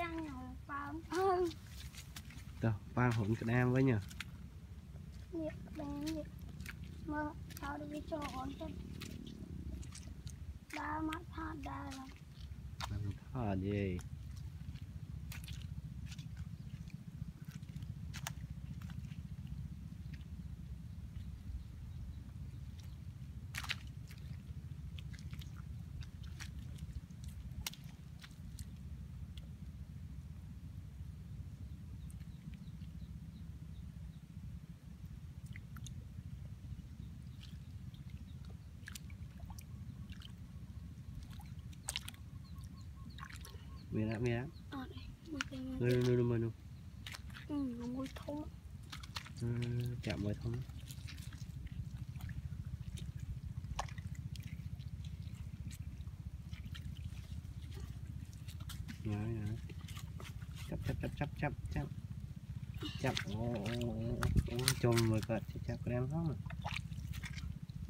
ចាំខ្ញុំប៉ើមអើតោះប៉ើហ៊ុនក្តាមវិញហ៎នេះក្តាមនេះមកចូលវាចូលហ៊ុនទៅដើរមកផាត់ដើរឡើងផាត់យេ Mira, mira. Ah, no, no, no, no, no. Ừ, nó mùi thơm. Ừ, chạm mùi thơm. Nhớ, nhớ. Chấp, chấp, chấp, chấp, chấp, chấp. Chấp, ô, ô, ô, ô, chôm mùi cợt, chấp, chấp, đem hết mà.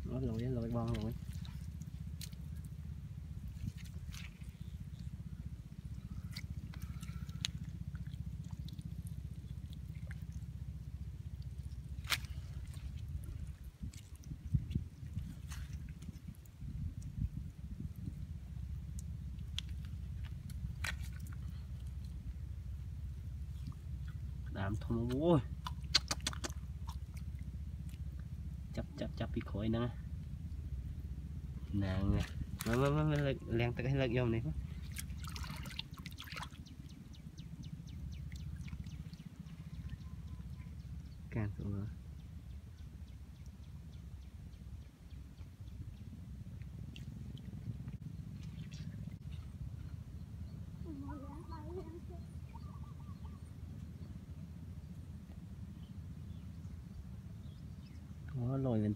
Nó lùi, lùi, bong lùi. តាមធំអូយចាប់ចាប់ចាប់ពីក្រោយហ្នឹងហ្នឹងមើលមើលមើលលាងទឹកឲ្យលើកយកនេះកាន់ទៅមើល Ủa lồi mình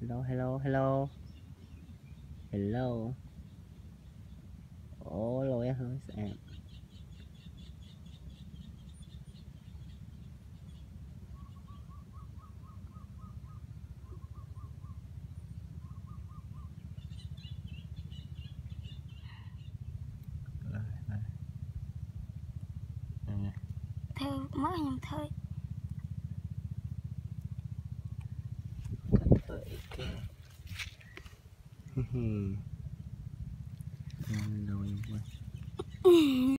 Hello hello hello. Hello. Ủa lồi hơi sạc Thư mới nhìn thôi Hmm.